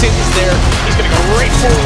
Sims there. He's going to go right forward.